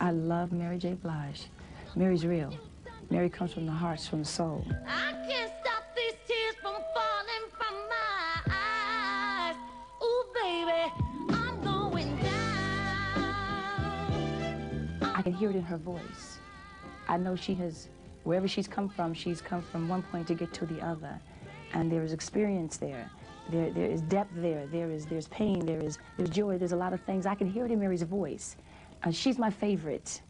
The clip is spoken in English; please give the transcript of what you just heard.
I love Mary J. Blige. Mary's real. Mary comes from the heart, from the soul. I can't stop these tears from falling from my eyes. Ooh, baby, I'm going down. I can hear it in her voice. I know she has, wherever she's come from, she's come from one point to get to the other. And there is experience there. There, there is depth there. There is, there's pain. There is, there's joy. There's a lot of things. I can hear it in Mary's voice. Uh, she's my favorite.